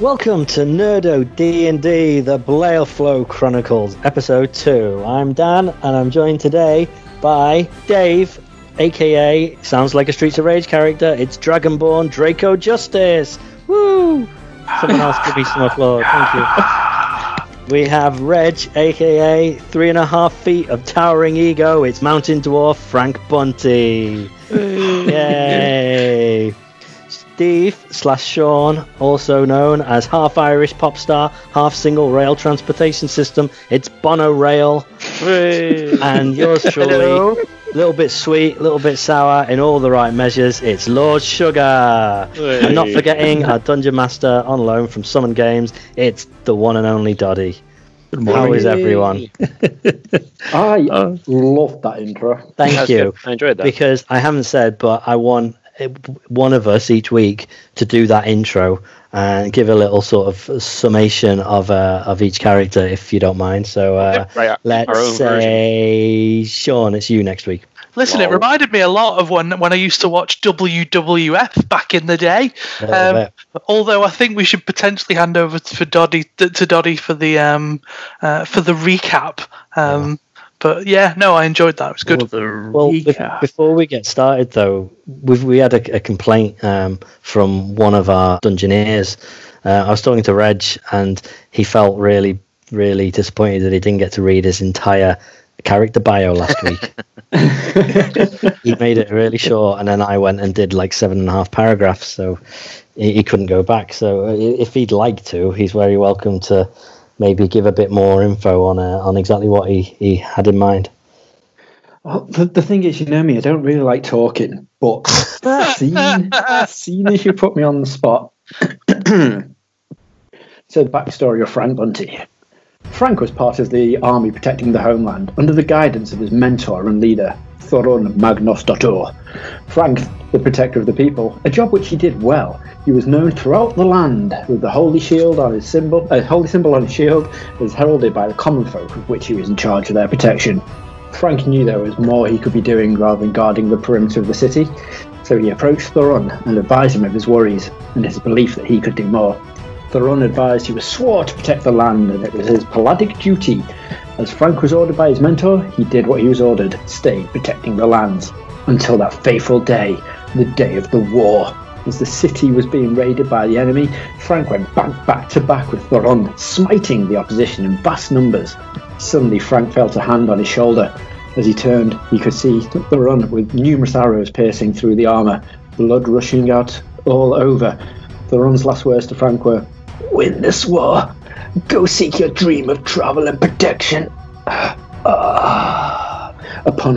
Welcome to Nerdo D&D, the Flow Chronicles, Episode 2. I'm Dan, and I'm joined today by Dave, aka, sounds like a Streets of Rage character, it's Dragonborn Draco Justice. Woo! Someone else give me some applause, thank you. We have Reg, aka three and a half feet of towering ego. It's Mountain Dwarf Frank Bunty. Yay! Steve slash Sean, also known as half Irish pop star, half single rail transportation system. It's Bono Rail. and yours truly, a little bit sweet, a little bit sour, in all the right measures. It's Lord Sugar. And not forgetting our Dungeon Master on loan from Summon Games. It's the one and only Doddy. How is everyone? I uh, love that intro. Thank you. Good. I enjoyed that. Because I haven't said, but I want one of us each week to do that intro and give a little sort of summation of uh, of each character, if you don't mind. So uh, right, let's say, version. Sean, it's you next week. Listen, it reminded me a lot of when when I used to watch WWF back in the day. Um, although I think we should potentially hand over to Doddy to Doddy for the um, uh, for the recap. Um, yeah. But yeah, no, I enjoyed that. It was good. Well, well before we get started, though, we we had a, a complaint um, from one of our Dungeoneers. Uh, I was talking to Reg, and he felt really, really disappointed that he didn't get to read his entire character bio last week. he made it really short, and then I went and did like seven and a half paragraphs, so he, he couldn't go back. So uh, if he'd like to, he's very welcome to maybe give a bit more info on uh, on exactly what he, he had in mind. Well, the, the thing is, you know me, I don't really like talking, but seeing, seeing as you put me on the spot. so, the backstory of Frank Bunty. Frank was part of the army protecting the homeland under the guidance of his mentor and leader, Thorun Magnus Frank, the protector of the people, a job which he did well. He was known throughout the land with the holy shield on his symbol, a uh, holy symbol on his shield, as heralded by the common folk of which he was in charge of their protection. Frank knew there was more he could be doing rather than guarding the perimeter of the city, so he approached Thorun and advised him of his worries and his belief that he could do more. Thorun advised he was swore to protect the land and it was his palladic duty as Frank was ordered by his mentor, he did what he was ordered, stayed protecting the lands. Until that fateful day, the day of the war. As the city was being raided by the enemy, Frank went back, back to back with Thorun, smiting the opposition in vast numbers. Suddenly, Frank felt a hand on his shoulder. As he turned, he could see Thorun with numerous arrows piercing through the armour, blood rushing out all over. Thorun's last words to Frank were, Win this war, Go seek your dream of travel and protection. Upon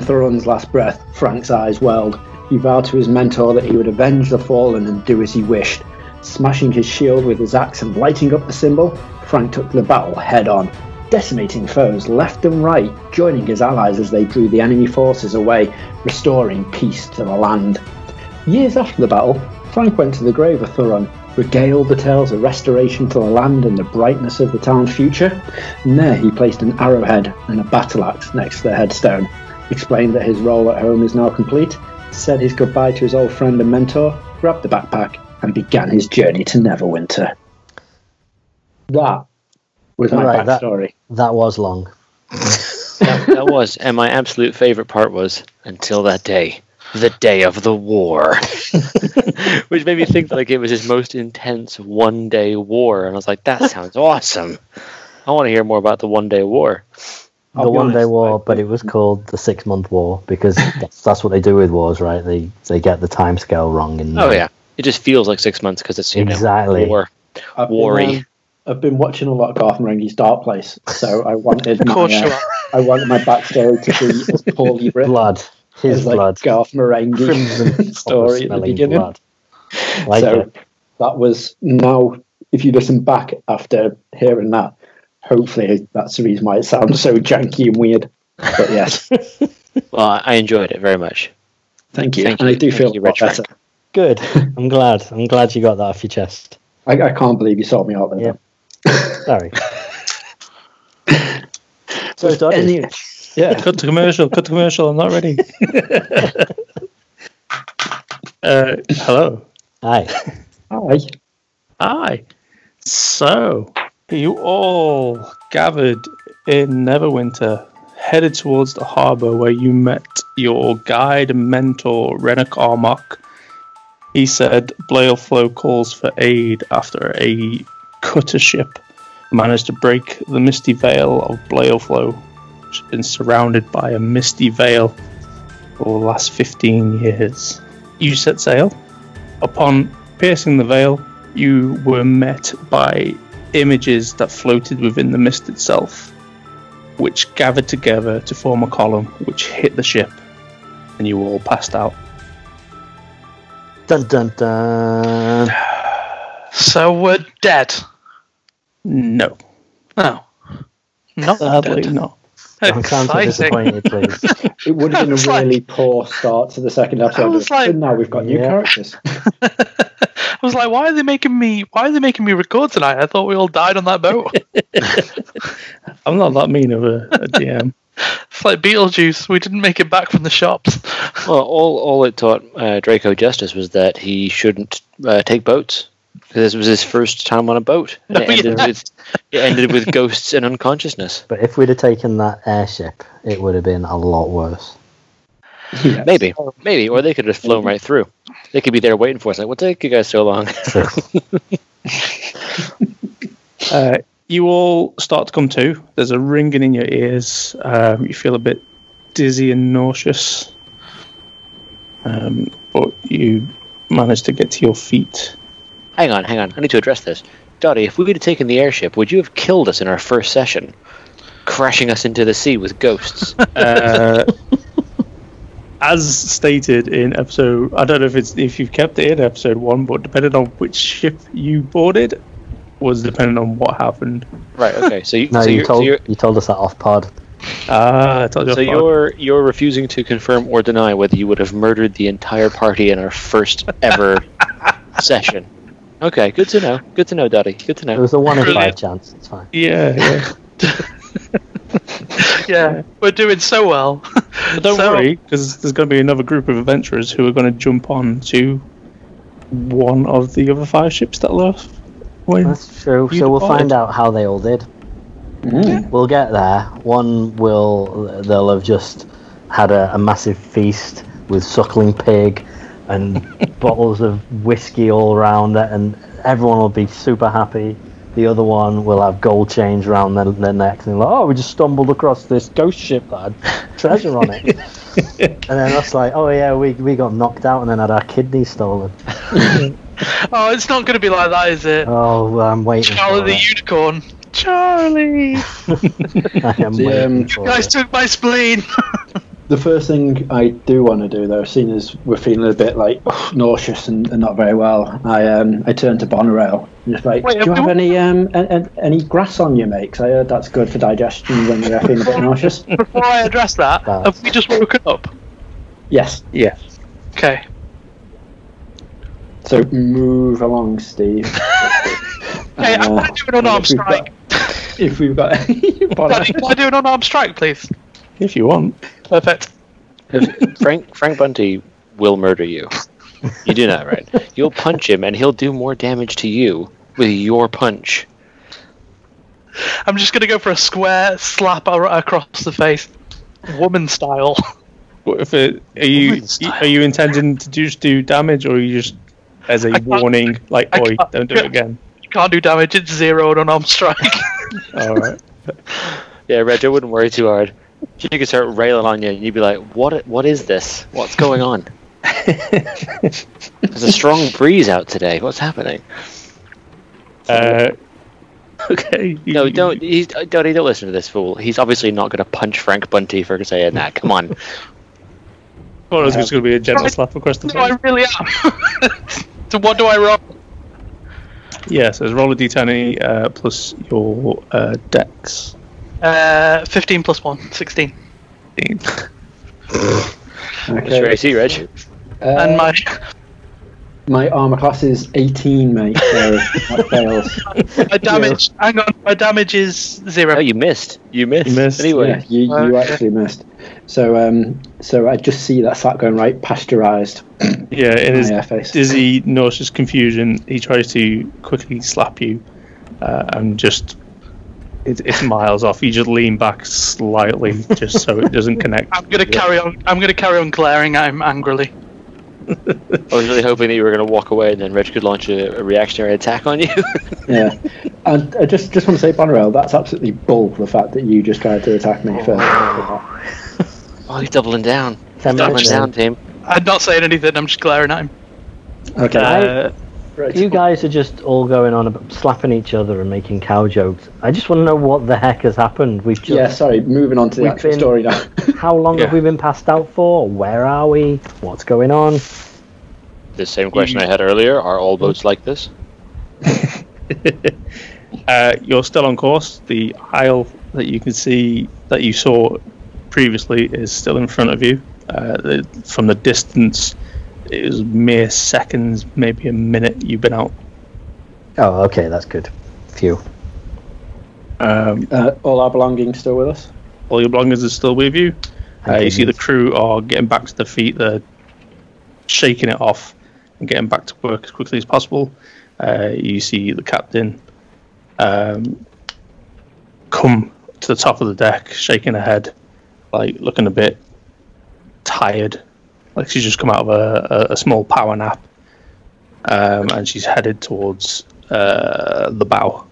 Thorun's last breath, Frank's eyes welled. He vowed to his mentor that he would avenge the fallen and do as he wished. Smashing his shield with his axe and lighting up the symbol, Frank took the battle head on, decimating foes left and right, joining his allies as they drew the enemy forces away, restoring peace to the land. Years after the battle, Frank went to the grave of Thorun regaled the tales of restoration to the land and the brightness of the town's future. And there he placed an arrowhead and a battle axe next to the headstone, explained that his role at home is now complete, said his goodbye to his old friend and mentor, grabbed the backpack, and began his journey to Neverwinter. That was my right, backstory. That, that was long. that, that was, and my absolute favorite part was until that day the day of the war, which made me think that like it was his most intense one day war, and I was like, that sounds awesome. I want to hear more about the one day war. the one day war, but it was called the six month war because that's, that's, what they do with wars, right? They they get the time scale wrong. And oh yeah, it just feels like six months because it's exactly know, war, I've Been, um, I've been watching a lot of Garth Marenghi's Dark Place, so I wanted my, uh, I wanted my backstory to be as poorly written. Blood his like blood. Garth Marenghi story at the beginning. Like so it. that was now. If you listen back after hearing that, hopefully that's the reason why it sounds so janky and weird. But yes. well, I enjoyed it very much. Thank you. Thank and you. I do feel you, better. Good. I'm glad. I'm glad you got that off your chest. I, I can't believe you saw me out there. Yeah. Sorry. so, any, yeah. Cut to commercial. Cut to commercial. I'm not ready. uh, hello. Hi. Hi. Hi. So, you all gathered in Neverwinter, headed towards the harbour where you met your guide and mentor, Renok Armok. He said Flow calls for aid after a cutter ship managed to break the misty veil of Flow, which has been surrounded by a misty veil for the last 15 years. You set sail. Upon piercing the veil, you were met by images that floated within the mist itself, which gathered together to form a column which hit the ship, and you all passed out. Dun dun dun. So we're dead. No. No. Not Sadly, dead. no. Don't sound so disappointed, please. It would have been a It's like- really poor start to the second episode. I was like- but now we've got new Yeah. characters. I was like, why are they making me? Why are they making me record tonight? I thought we all died on that boat. I'm not that mean of a, a GM. it's like Beetlejuice. We didn't make it back from the shops. Well, all all it taught uh, Draco Justice was that he shouldn't uh, take boats because this was his first time on a boat. And it ended yeah. with it ended with ghosts and unconsciousness. But if we'd have taken that airship, it would have been a lot worse. Yes. Maybe, maybe, or they could have flown right through. They could be there waiting for us. Like, what took you guys so long? Uh, you all start to come to. There's a ringing in your ears. Um, you feel a bit dizzy and nauseous. Um, but you manage to get to your feet. Hang on, hang on. I need to address this. Doddy, if we had taken the airship, would you have killed us in our first session, crashing us into the sea with ghosts? Uh, as stated in episode, I don't know if it's if you've kept it in episode one, but depending on which ship you boarded, was depending on what happened. right. Okay. So you, No, so you you're, told so you're, you told us that off pod. Ah, I told you. so off guard. you're you're refusing to confirm or deny whether you would have murdered the entire party in our first ever session. Okay, good to know. Good to know, Daddy. Good to know. It know. was a one in five chance. It's fine. Yeah, yeah. yeah, we're doing so well. But don't So- worry, because there's going to be another group of adventurers who are going to jump on to one of the other five ships that left. That's true. So we'll departed. find out how they all did. Mm. We'll get there. One will they'll have just had a, a massive feast with suckling pig and bottles of whiskey all around it, and everyone will be super happy. The other one will have gold chains around their, their necks and like, oh, we just stumbled across this ghost ship that had treasure on it. and then that's like, oh yeah, we we got knocked out and then had our kidneys stolen. oh, it's not going to be like that, is it? Oh, well, I'm waiting. Charlie for the it. unicorn. Charlie, I am The, waiting um, for you guys it. took my spleen. The first thing I do want to do, though, seeing as we're feeling a bit like nauseous and, and not very well, I um I turn to Bonorail and just like, Wait, do you have have we- any um an, an- any grass on you, mate? 'Cause I heard that's good for digestion when you're feeling a bit nauseous. Before I address that, That's- have we just woken up? Yes. yeah, Okay. So move along, Steve. Hey, I'm Uh, going to do an unarmed if we've got- strike. If we've got any Daddy, Bonorail- can I do an unarmed strike, please? If you want. Perfect. Frank Frank Bunty will murder you. You do that, right? You'll punch him, and he'll do more damage to you with your punch. I'm just going to go for a square slap ar- across the face, woman style. What if it? Are you style. are you intending to just do damage, or are you just as a warning, like, I "Oi, don't do it again"? You can't do damage. It's zero on an unarmed strike. All right. Yeah, Reg, I wouldn't worry too hard. She could start railing on you, and you'd be like, "What? What is this? What's going on?" There's a strong breeze out today. What's happening? Uh, okay. No, don't. He's, don't, don't listen to this fool. He's obviously not going to punch Frank Bunty for saying that. Come on. Well, it's just going to be a gentle slap across the no, I really am. so what do I roll? Yeah, so roll a d20 uh, plus your uh, dex. Uh, 15 plus 1, 16. That's Okay. right. See, Reg. Uh, and my my armor class is 18, mate. So that fails. my damage, hang on, my damage is zero. Oh, you missed. You missed. You missed, Anyway, Yeah, you, you Okay. actually missed. So um, so I just see that slap going right pasteurized. Yeah, in his face. dizzy, nauseous confusion, he tries to quickly slap you, uh, and just it, it's miles off. You just lean back slightly just so it doesn't connect. I'm gonna carry on. I'm gonna carry on glaring at him angrily. I was really hoping that you were going to walk away and then Reg could launch a, a reactionary attack on you. Yeah. And I just just want to say, Bonorail, that's absolutely bull. The fact that you just tried to attack me first. oh, he's doubling down. Ten Doubling down, team. I'm not saying anything. I'm just glaring at him. Okay. Uh, right. You guys are just all going on about slapping each other and making cow jokes. I just want to know what the heck has happened. We've just yeah. Sorry. Moving on to the actual been- story now. how long Yeah. have we been passed out for? Where are we? What's going on? The same question I had earlier. Are all boats like this? uh, you're still on course. The isle that you can see that you saw previously is still in front of you. Uh, the, from the distance, it was mere seconds, maybe a minute. You've been out. Oh, okay, that's good. Phew. Um, uh, all our belongings still with us. all your belongings are still with you. Uh, you see the crew are getting back to their feet. They're shaking it off and getting back to work as quickly as possible. Uh, you see the captain um, come to the top of the deck, shaking her head, like looking a bit tired, like she's just come out of a, a, a small power nap, um, and she's headed towards uh, the bow.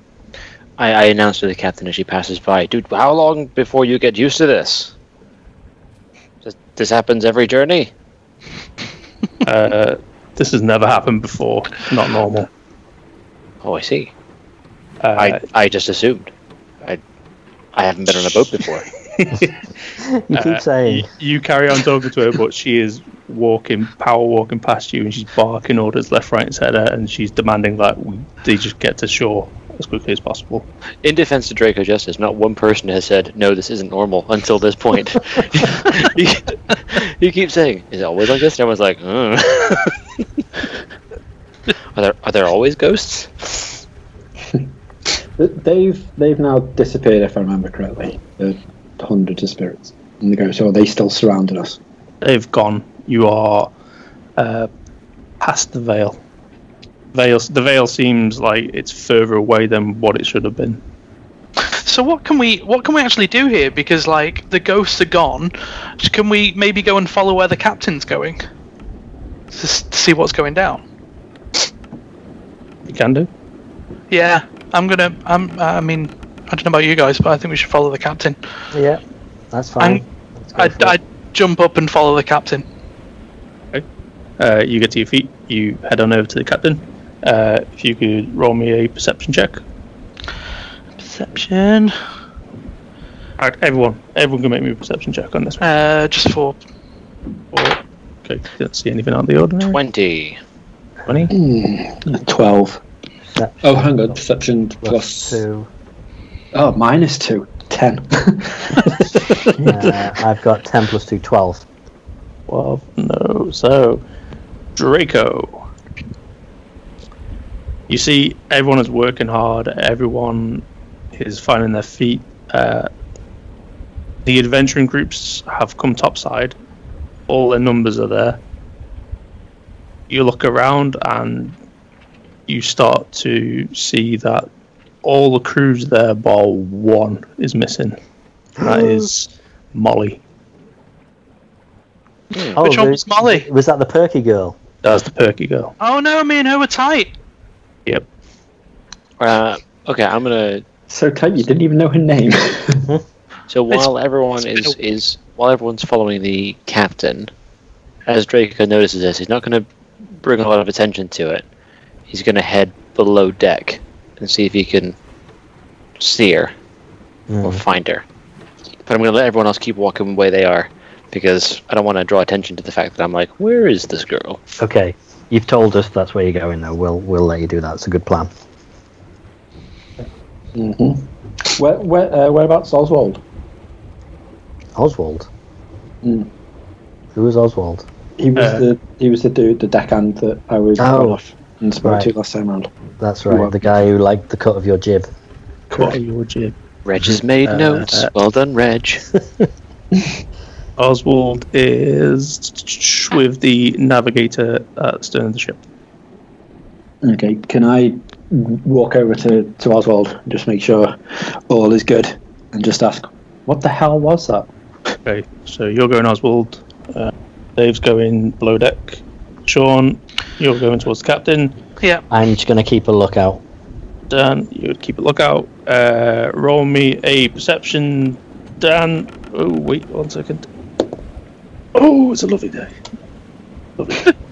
I, I announced to the captain as she passes by, dude, how long before you get used to this? This, this happens every journey. Uh, this has never happened before. Not normal. Oh, I see. Uh, I, I just assumed. I I haven't been on a boat before. You keep Uh, saying. y- you carry on talking to her, but she is walking, power walking past you, and she's barking orders left, right, and centre, and she's demanding that we, they just get to shore as quickly as possible. In defense to Draco Justice, not one person has said, no, this isn't normal until this point. you, you keep saying, is it always like this? And everyone's like, uh. are, there, are there always ghosts? They've they've now disappeared, if I remember correctly. The hundreds of spirits And the ghost, or are they still surrounding us? They've gone. You are uh, past the veil. Veil. The veil seems like it's further away than what it should have been. So what can we what can we actually do here? Because like the ghosts are gone. Can we maybe go and follow where the captain's going? Just to see what's going down. You can do. Yeah, I'm gonna. I'm. I mean, I don't know about you guys, but I think we should follow the captain. Yeah, that's fine. Let's go I for it. I jump up and follow the captain. Uh, you get to your feet. You head on over to the captain. Uh, if you could roll me a perception check. Perception. Alright, everyone, everyone can make me a perception check on this one. Uh, just for Or- okay, didn't see anything out of the ordinary. 20. 20. Hmm, Twelve. Perception Oh, hang on. Perception plus plus. two. Oh, minus two. Ten. Uh, I've got 10 plus two, twelve. 12. 12. No. So, Draco. You see, everyone is working hard. Everyone is finding their feet. Uh, the adventuring groups have come topside. All their numbers are there. You look around and you start to see that all the crews there, bar one, is missing. That is Molly. Oh, Which one the- was Molly? Was that the perky girl? That's the perky girl. Oh no, me and her were tight. Yep. Uh, okay, I'm gonna. so tight you didn't even know her name. So It's- while everyone it's is, been is while everyone's following the captain, as Draco notices this, he's not going to bring a lot of attention to it. He's going to head below deck and see if he can see her or Mm. find her. But I'm going to let everyone else keep walking the way they are because I don't want to draw attention to the fact that I'm like, where is this girl? Okay, you've told us that's where you're going, though. We'll, we'll let you do that. It's a good plan. hmm Where, where, uh, whereabouts Oswald? Oswald? Mm. Who was Oswald? He was Uh, the he was the dude, the deckhand that I was Oh. off and spoke to last time round. That's right, Well- the guy who liked the cut of your jib. What are your jib? Reg has made Uh, notes. uh, well done, Reg. Oswald is with the navigator at the stern of the ship. Okay, can I walk over to, to Oswald and just make sure all is good and just ask, what the hell was that? Okay, so you're going Oswald. Uh, Dave's going below deck. Sean, you're going towards the captain. Yeah. I'm just going to keep a lookout. Dan, you would keep a lookout. Uh, roll me a perception. Dan, oh wait one second. Oh, it's a lovely day. Lovely.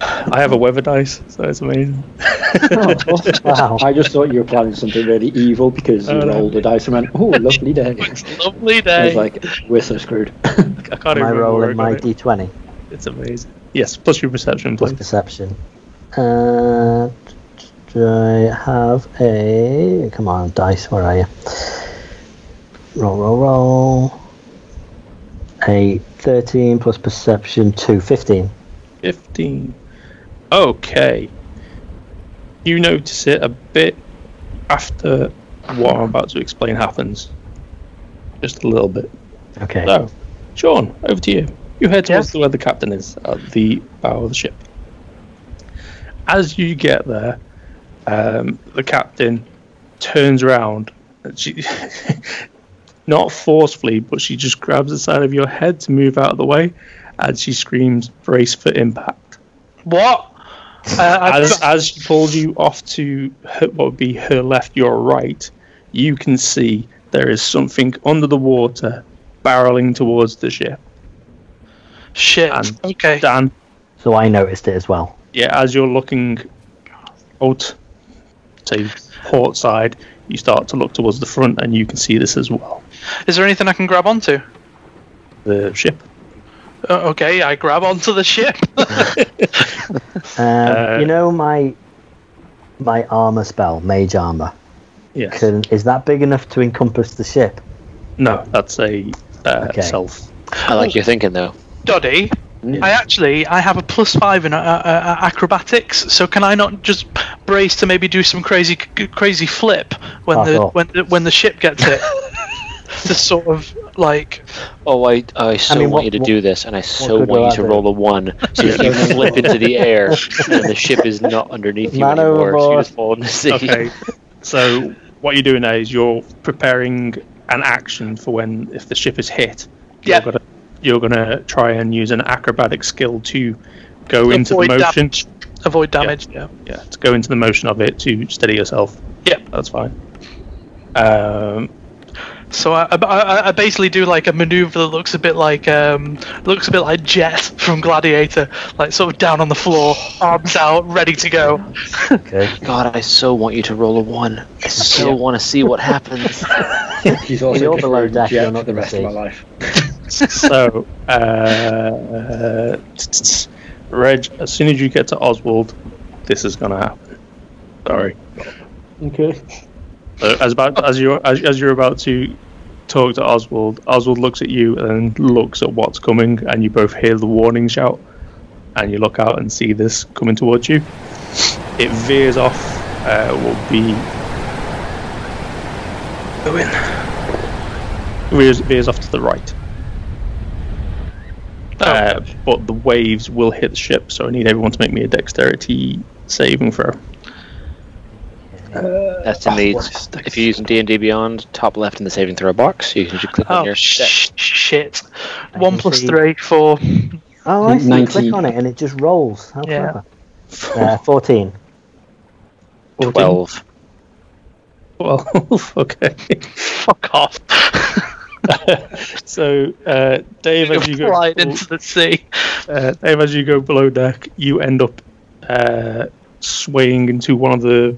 I have a weather dice, so it's amazing. Wow. I just thought you were planning something really evil because you Oh, no. rolled the dice and went, oh, lovely day. Lovely I day. was like, we're so screwed. I can't Am even I remember where I rolling my d20 It's amazing. Yes, plus your perception, plus please. perception? Uh, do I have a. Come on, dice, where are you? Roll, roll, roll. A 13 plus perception, 2, 15. 15. Okay. You notice it a bit after what I'm about to explain happens. Just a little bit. Okay. So, Sean, over to you. You head towards where the captain is at the bow of the ship. As you get there, um, the captain turns around. And she, not forcefully, but she just grabs the side of your head to move out of the way, and she screams, "Brace for impact!" what? Uh, As as she pulls you off to her, what would be her left, your right, you can see there is something under the water, barreling towards the ship. Shit. and- okay. Dan, So I noticed it as well. yeah, as you're looking out, to port side, you start to look towards the front, and you can see this as well. Is there anything I can grab onto? The ship. Uh, okay, I grab onto the ship. Um, Uh, you know my my armor spell, mage armor. Yes. Can, is that big enough to encompass the ship? No, that's a uh, Okay. self. I like your thinking though. Doddy, I actually I have a plus five in uh, uh, uh, acrobatics, so can I not just brace to maybe do some crazy c- crazy flip when Fuck the off. when the, when the ship gets hit? Just sort of like Oh, I, I so mean, want what- you to what- do this, and I so want you to roll a one, so that you flip into the air, and the ship is not underneath you Man anymore. So you overboard. just fall in the sea. Okay. so what you're doing now is you're preparing an action for when if the ship is hit. Yeah. You're gonna, you're gonna try and use an acrobatic skill to go into the motion. damage. Avoid damage. Yeah. Yeah, to go into the motion of it to steady yourself. Yeah. That's fine. Um, So I, I, I basically do like a maneuver that looks a bit like um looks a bit like Jet from Gladiator, like sort of down on the floor, arms out, ready to go. Okay. God, I so want you to roll a one. I so want to see what happens. He's also you're below deck, jet not the rest of my life. so, uh, Reg, as soon as you get to Oswald, this is gonna happen. Sorry. Okay. So as about as you're as, as you're about to talk to Oswald, Oswald looks at you and looks at what's coming, and you both hear the warning shout, and you look out and see this coming towards you. It veers off. Uh, will be go in. Veers, veers off to the right. Uh, but the waves will hit the ship, so I need everyone to make me a dexterity saving throw. That's in the if you're using D and D Beyond, top left in the saving throw box. You can just click on Oh your sh- deck. shit! One see- three, four. Oh, I see. 19. Click on it and it just rolls. How Yeah. clever. Uh, 14. twelve. Well, okay. Fuck off! so, uh, Dave, as you go, Flying into the sea. uh, Dave, as you go below deck, you end up uh, swaying into one of the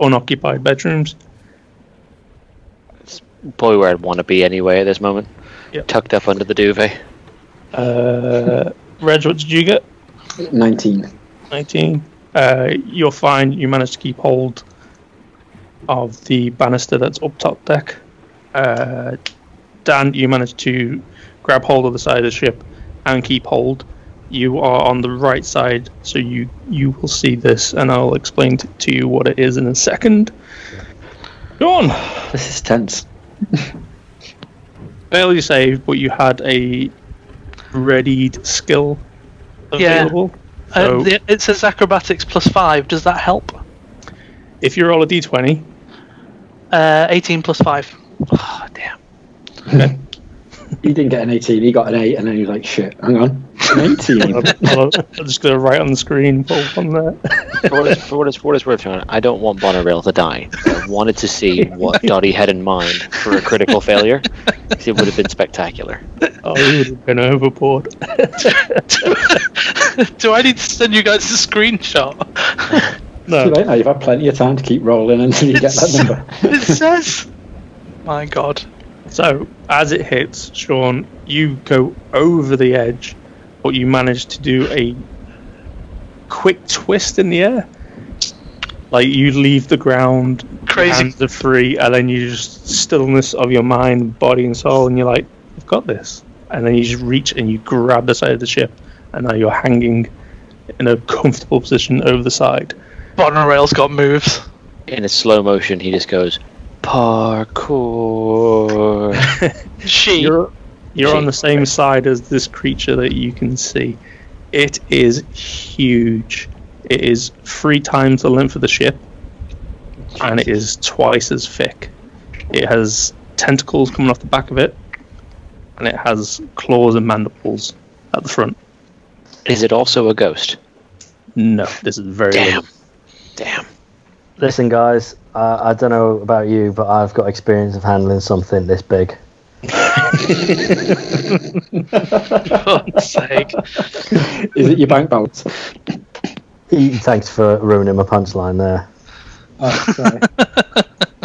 unoccupied bedrooms. It's probably where I'd want to be anyway at this moment. Yep. Tucked up under the duvet. Uh, Reg, what did you get? 19. 19. Uh, you're fine. You managed to keep hold of the banister that's up top deck. Uh, Dan, you managed to grab hold of the side of the ship and keep hold. You are on the right side, so you you will see this, and I'll explain t- to you what it is in a second. Go on. This is tense. Barely saved, but you had a readied skill Yeah. So- uh, the, it says acrobatics plus five. Does that help? If you roll a d20, Uh, 18 plus five. Oh, damn. He didn't get an 18, he got an 8, and then he was like, shit, hang on. An 18. I'll, I'll, I'll just go right on the screen. Pull on there. For what, it's, for, what it's, for what it's worth, John, I don't want Bonorail to die. I wanted to see what Doddy had in mind for a critical failure. 'cause It would have been spectacular. Oh, you would have been overboard. Do I need to send you guys a screenshot? Too No, late now, you've had plenty of time to keep rolling until you get that number. it says. My God. So, as it hits, Sean, you go over the edge, but you manage to do a quick twist in the air. Like you leave the ground, your Crazy. hands are free, and then you just stillness of your mind, body, and soul, and you're like, "I've got this." And then you just reach and you grab the side of the ship, and now you're hanging in a comfortable position over the side. Bottom rail's got moves. In a slow motion, he just goes, parkour. She. You're you're on the same side as this creature that you can see. It is huge. It is three times the length of the ship, and it is twice as thick. It has tentacles coming off the back of it, and it has claws and mandibles at the front. Is it also a ghost? No, this is very Damn. little. Damn. Listen, guys, uh, I don't know about you, but I've got experience of handling something this big. fuck's sake. Is it your bank balance? Thanks for ruining my punchline there. Oh, sorry.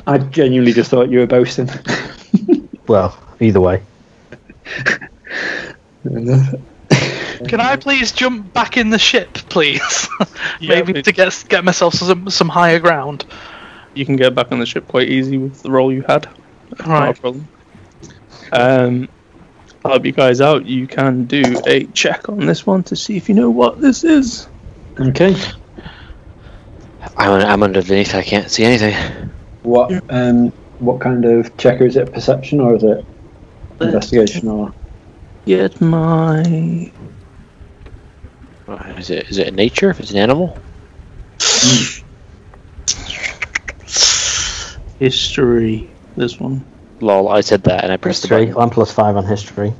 I genuinely just thought you were boasting. Well, either way. Can I please jump back in the ship, please? Maybe it- to get get myself some some higher ground. You can get back on the ship quite easy with the roll you had. Not a Right. problem. Um, I'll help you guys out. You can do a check on this one to see if you know what this is. okay. I'm, I'm underneath. I can't see anything. What um what kind of checker is it? Perception or is it investigation or Get my Is it is it nature? If it's an animal? history. This one. Lol, I said that and I pressed the History. button. I'm plus five on history.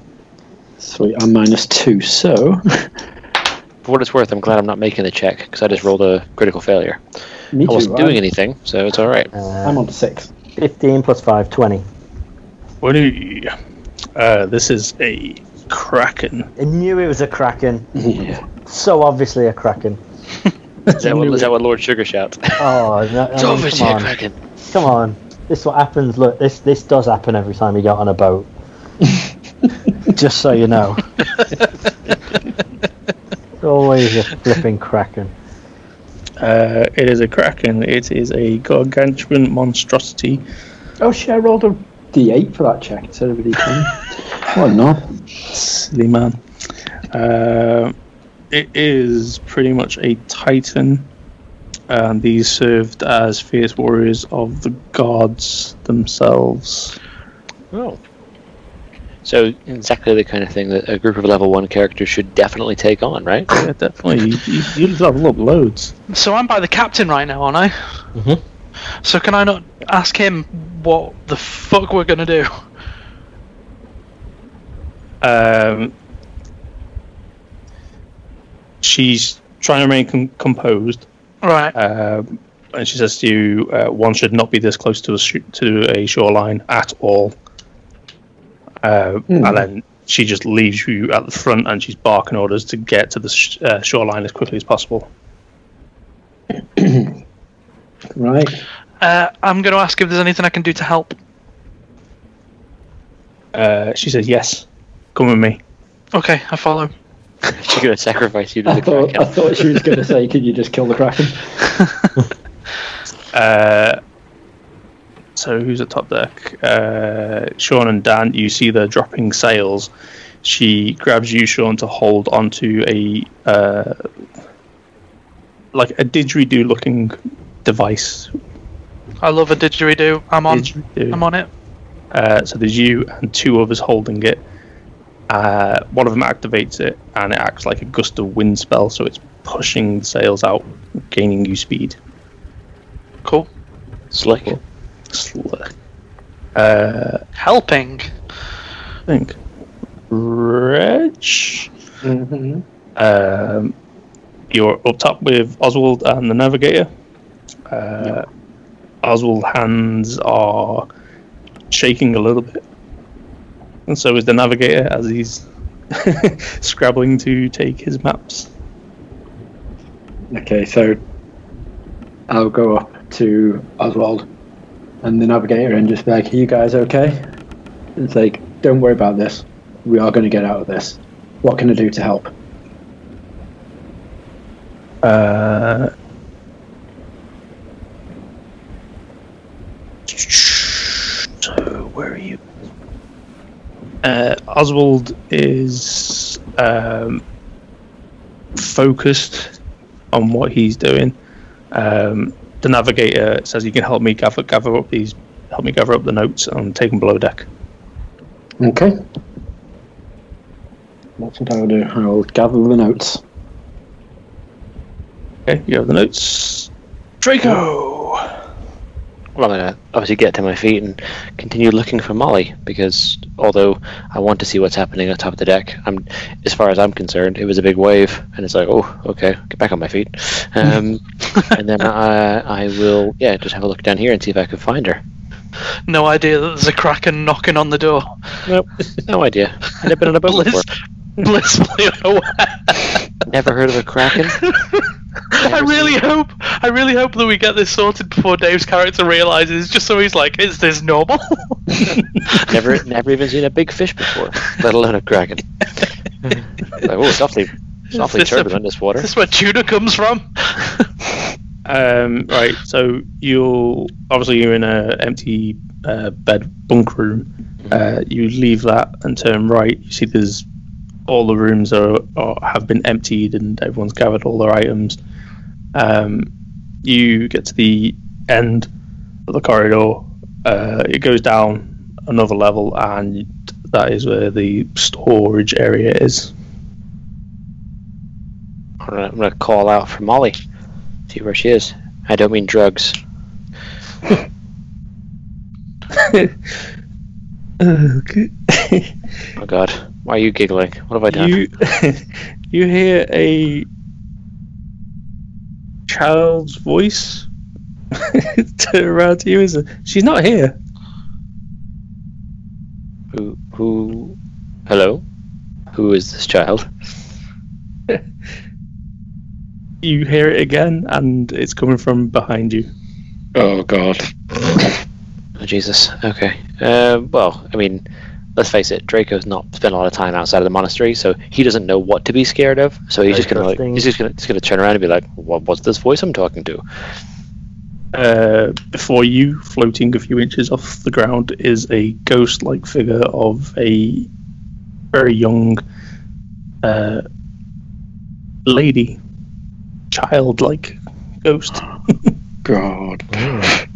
sweet? I'm minus two, so For what it's worth, I'm glad I'm not making the check because I just rolled a critical failure. me I too. wasn't I'm- doing anything, so it's all right. I'm Uh, on six. 15 plus 5, 20. What do you? Uh, this is a kraken. I knew it was a kraken. Yeah. So obviously a kraken. Is that what, is that what Lord Sugar shouts? Oh, no, I It's mean, obviously come a on. kraken. Come on. This is what happens. Look, this this does happen every time you get on a boat. Just so you know. Always a flipping kraken. Uh, it is a kraken. It is a gargantuan monstrosity. Oh shit! I rolled a d8 for that check instead of a d10. what a knob. Silly man. Uh, it is pretty much a titan, and these served as fierce warriors of the gods themselves. Oh. So exactly the kind of thing that a group of level one characters should definitely take on, right? Yeah, definitely. You, you, you level up loads. So I'm by the captain right now, aren't I? Mhm. So can I not ask him what the fuck we're gonna do? Um, she's trying to remain com- composed, Right. um, and she says to you, uh, "One should not be this close to a sh- to a shoreline at all." Uh, Hmm. And then she just leaves you at the front, and she's barking orders to get to the sh- uh, shoreline as quickly as possible. Right. Uh, I'm gonna ask if there's anything I can do to help. Uh, she says, "Yes, come with me." Okay, I follow. She's gonna sacrifice you to I the thought, I thought she was going to say, "Could you just kill the kraken?" Uh, so who's at top deck? Uh, Sean and Dan. You see the dropping sails. She grabs you, Sean, to hold onto a uh, like a didgeridoo looking device. I love a didgeridoo. I'm on. Didgeridoo. I'm on it. Uh, so there's you and two others holding it. Uh, one of them activates it, and it acts like a gust of wind spell. So it's pushing the sails out, gaining you speed. Cool. Slick. Slick. Uh, Helping. I think. Reg. Mm-hmm. Um, you're up top with Oswald and the navigator. Uh, Oswald's hands are shaking a little bit, and so is the navigator as he's scrabbling to take his maps. Okay, so I'll go up to Oswald and the navigator and just be like, "Are you guys okay?" It's like, "Don't worry about this. We are going to get out of this. What can I do to help?" Uh, so where are you? Uh, Oswald is um, focused on what he's doing. Um, the navigator says he can help me gather gather up these help me gather up the notes and take them below deck. Okay. That's what I will do. I will gather the notes. Okay, you have the notes. Draco. Well, I'm gonna obviously get to my feet and continue looking for Molly because although I want to see what's happening on top of the deck, I'm as far as I'm concerned, it was a big wave, and it's like, oh, okay, get back on my feet, um, and then I I will yeah just have a look down here and see if I can find her. No idea that there's a kraken knocking on the door. Nope, no idea. I've never been on a boat before. Blissfully unaware. Never heard of a kraken. I really hope, I really hope that we get this sorted before Dave's character realizes, just so he's like, "Is this normal?" never never even seen a big fish before, let alone a kraken. like, oh, it's awfully, it's awfully this the- turbulent this water. Is this where tuna comes from? Um, right, so you're obviously you're in an empty uh, bed bunk room. Uh, you leave that and turn right. You see there's all the rooms are, are have been emptied and everyone's gathered all their items. Um, you get to the end of the corridor. Uh, it goes down another level, and that is where the storage area is. I'm gonna, I'm gonna call out for Molly, see where she is. I don't mean drugs. okay. Oh God, why are you giggling? What have I done? You you hear a child's voice turn around to you and say, She's not here. Who? Who? Hello? Who is this child? You hear it again and it's coming from behind you. Oh God. Oh Jesus. Okay. Uh, well, I mean, let's face it. Draco's not spent a lot of time outside of the monastery, so he doesn't know what to be scared of. So he's just gonna like, he's just gonna just gonna turn around and be like, "What? What's this voice I'm talking to?" Uh, before you, floating a few inches off the ground, is a ghost like figure of a very young uh, lady. Childlike ghost. God. Oh,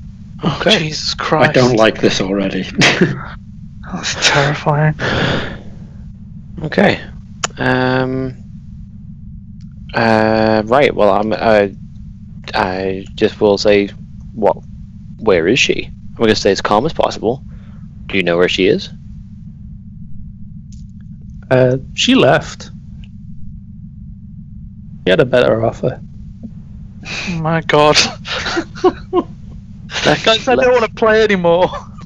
Okay. Jesus I don't like this already. That's terrifying. Okay. Um. Uh. Right. Well, I'm. Uh, I just will say, what? Where is she? I'm gonna stay as calm as possible. Do you know where she is? Uh, she left. She had a better offer. Oh my God, guys, I don't want to play anymore.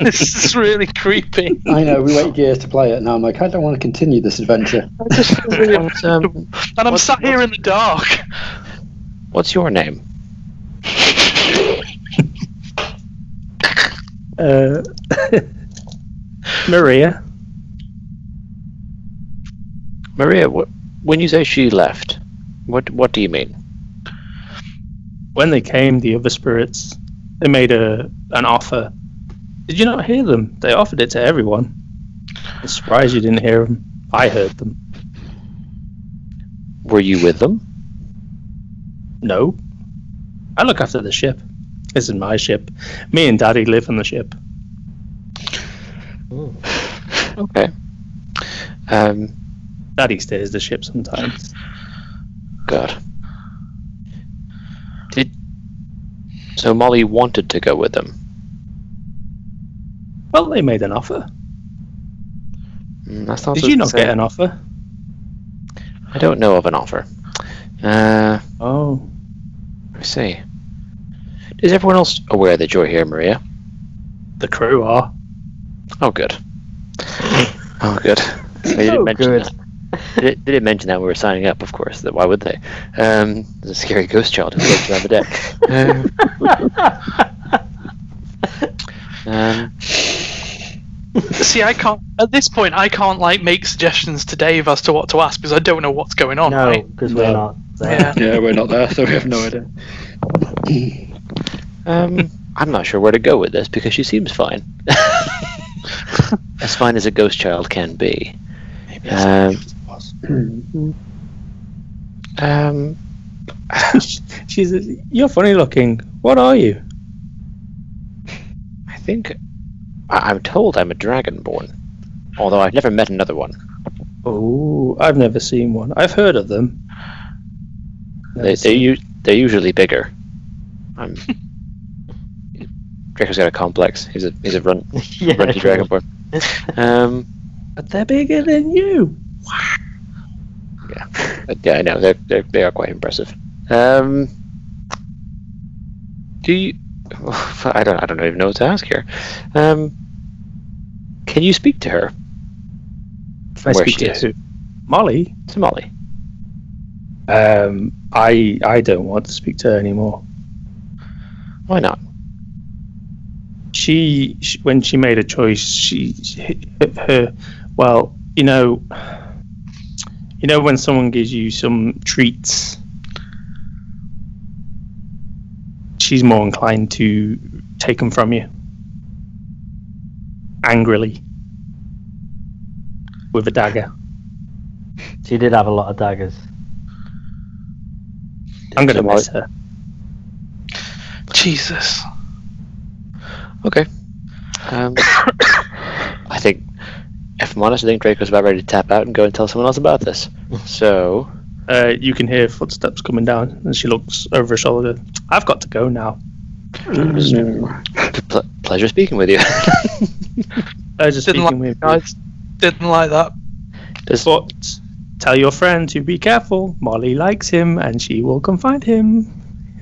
this is really creepy. I know, we wait years to play it, and now I'm like, I don't want to continue this adventure. What's, um, And I'm What- sat here in the dark. what's your name? Uh, Maria. Maria. What? When you say she left, what? What do you mean? When they came, the other spirits, they made a an offer. Did you not hear them? They offered it to everyone. I'm surprised you didn't hear them. I heard them. Were you with them? No. I look after the ship. This is my ship. Me and Daddy live on the ship. Okay. Um. Daddy steers the ship sometimes. God. Did so? Molly wanted to go with them. Well, they made an offer. Mm, Did you not get an offer? I don't know of an offer. Uh, Oh, me see. Is everyone else aware that you're here, Maria? the crew are. Oh, good. Oh, good. They didn't Oh, mention good. that. They didn't- they didn't mention that when we were signing up, of course. That why would they? Um, there's a scary ghost child who floats around the deck. Um, um, See, I can't at this point. I can't like make suggestions to Dave as to what to ask because I don't know what's going on. No, right? because we're No. not there. Yeah. Yeah, we're not there, so we have no idea. um, I'm not sure where to go with this because she seems fine. as fine as a ghost child can be. Um, um, She's. You're funny looking. What are you? I think I- I'm told I'm a dragonborn, although I've never met another one. Oh, I've never seen one. I've heard of them. Never They, they're, u- they're usually bigger. I'm. Draco's got a complex. He's a he's a run yeah, runty dragonborn. Um, but they're bigger than you. but yeah, I know they're, they're they are quite impressive. Um, do you? I don't I don't even know what to ask here. Um, can you speak to her? I Where speak she to is. who? Molly. To Molly. Um, I I don't want to speak to her anymore. Why not? She, she when she made a choice, she, she her well, you know, you know when someone gives you some treats, she's more inclined to take them from you angrily with a dagger. She did have a lot of daggers. I'm gonna So Molly- miss her. Jesus. Okay. Um, I think, if I'm honest, I think Draco's about ready to tap out and go and tell someone else about this. So, Uh, you can hear footsteps coming down, and she looks over her shoulder. I've got to go now. pl- pleasure speaking with you. I just Didn't speaking like, with I didn't like that. Does, But tell your friend to be careful. Molly likes him, and she will come find him.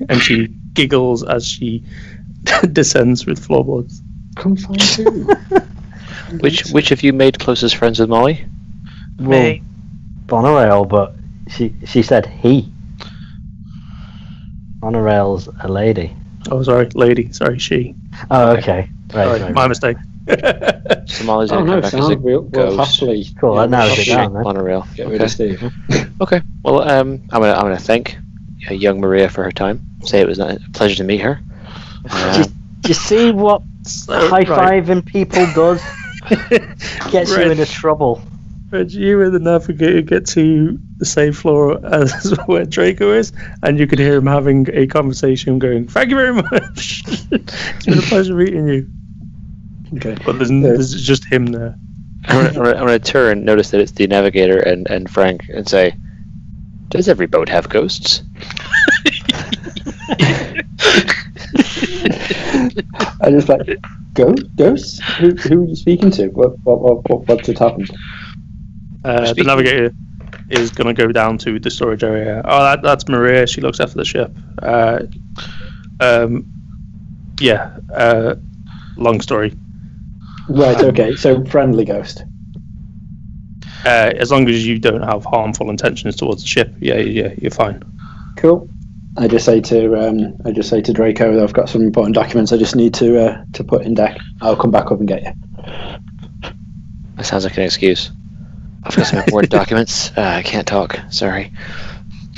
And she giggles as she descends with floorboards. Come find who? which which of you made closest friends with Molly? Me. Bonorail, but she she said he. Bonorail's a lady. Oh, sorry, lady. Sorry, she. Oh, okay. Right, Sorry, right, my mistake. So Molly's oh no, come back as a sound. We'll, we'll happily Cool, that narrows it happily down, then. Bonorail. Get rid of Okay. Steve. okay. Well, um, I'm gonna I'm gonna thank uh, young Maria for her time. Say it was a pleasure to meet her. Uh, Just- Do you see what So, high right. fiving people does? Gets you into trouble. Reg, you and the navigator get to the same floor as where Draco is, and you can hear him having a conversation going, Thank you very much. it's been a pleasure meeting you. Okay. But there's, there's just him there. I'm gonna, I'm, gonna, I'm gonna turn, notice that it's the navigator and, and Frank, and say, "Does every boat have ghosts?" I just like ghost. Ghosts? Who, who are you speaking to? What what what, what what's just happened? Uh, the navigator is going to go down to the storage area. Oh, that, that's Maria. She looks after the ship. Uh, um, yeah. Uh, long story. Right. Okay. So friendly ghost. Uh, as long as you don't have harmful intentions towards the ship, yeah, yeah, you're fine. Cool. I just say to um, I just say to Draco that I've got some important documents I just need to uh, to put in deck. I'll come back up and get you. That sounds like an excuse. I've got some important documents. Uh, I can't talk. Sorry.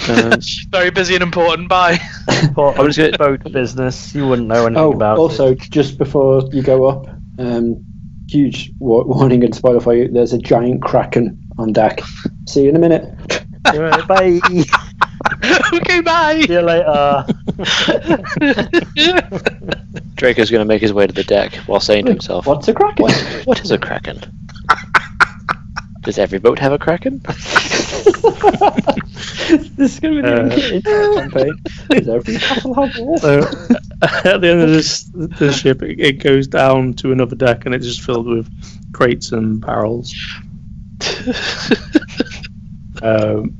Um, Very busy and important. Bye. But I'm just gonna- boat business. You wouldn't know anything Oh, about also it. just before you go up, um, huge warning and spoiler for you. There's a giant kraken on deck. See you in a minute. Right, bye. Okay. Bye. See you later. Draco's going to make his way to the deck while saying to himself, What's a kraken? "What? What is a kraken? Does every boat have a kraken?" this is going to be the uh, campaign. So at the end of this the ship, it, it goes down to another deck, and it's just filled with crates and barrels. um,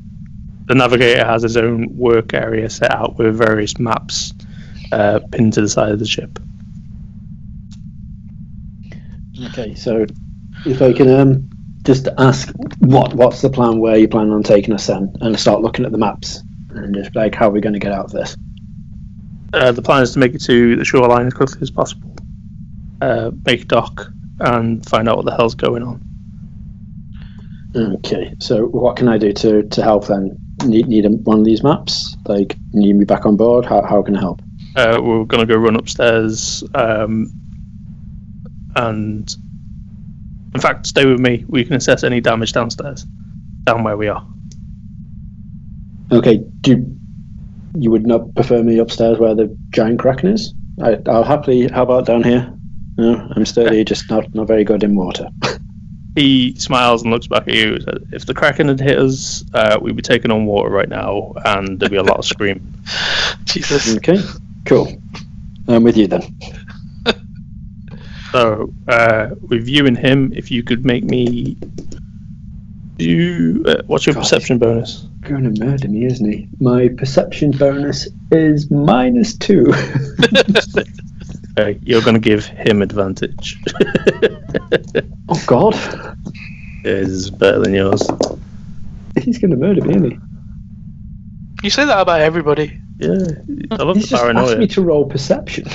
the navigator has his own work area set out with various maps uh, pinned to the side of the ship. Okay, so if I can um, just ask what what's the plan? Where you plan on taking us then, and start looking at the maps and just like how are we going to get out of this? Uh, the plan is to make it to the shoreline as quickly as possible, uh, make a dock, and find out what the hell's going on. Okay, so what can I do to, to help then? Need need one of these maps? Like need me back on board? How how can I help? Uh, we're going to go run upstairs, um, and in fact, stay with me. We can assess any damage downstairs, down where we are. Okay, do you would not prefer me upstairs where the giant kraken is? I, I'll happily. How about down here? No, I'm sturdy, just not not very good in water. He smiles and looks back at you. says, If the kraken had hit us, uh, we'd be taking on water right now, and there'd be a lot of screaming. Jesus. okay, cool. I'm with you then. So, uh, with you and him, if you could make me do uh, what's your God. perception bonus? Going to murder me, isn't he? My perception bonus is minus two. Okay, you're going to give him advantage. oh God, His is better than yours. he's going to murder me, isn't he? You say that about everybody. Yeah, I love He's the just asked me to roll perception,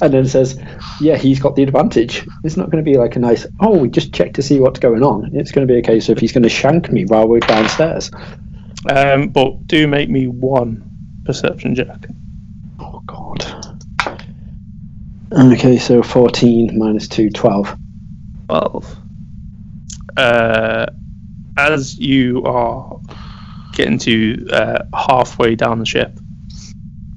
and then says, "Yeah, he's got the advantage." It's not going to be like a nice, "Oh, we just check to see what's going on." It's going to be a case of he's going to shank me while we're downstairs. Um, but do make me one perception check. Oh God. Okay, so fourteen minus two, 12. 12. Uh, as you are getting to uh, halfway down the ship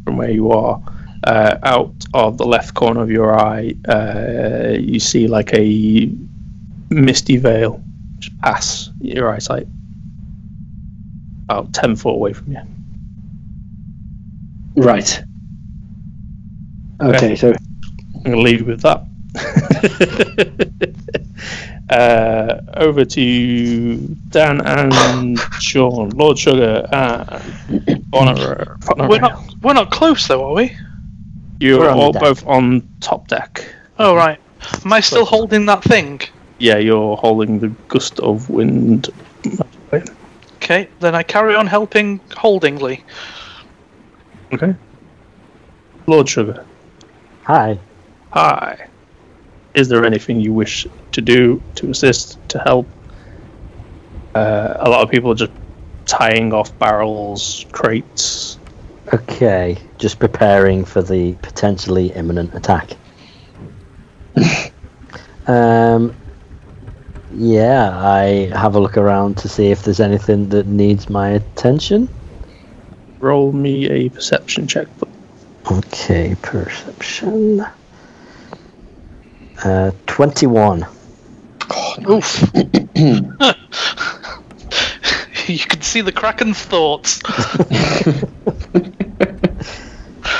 from where you are, uh, out of the left corner of your eye, uh, you see like a misty veil just pass your eyesight. About 10 foot away from you. Right. Okay, so I'm going to leave you with that. uh, over to Dan and Sean, Lord Sugar and Bonner. We're not we're not close though, are we? You're We're on the all both on top deck. Oh right. Am I still holding that thing? Yeah, you're holding the gust of wind. Okay, then I carry on helping Holdingly. Okay. Lord Sugar, Hi. hi. Is there anything you wish to do to assist, to help? Uh, a lot of people are just tying off barrels, crates. Okay, just preparing for the potentially imminent attack. um, yeah, I have a look around to see if there's anything that needs my attention. Roll me a perception check. Okay, perception. Uh, 21. Oof. you can see the Kraken's thoughts.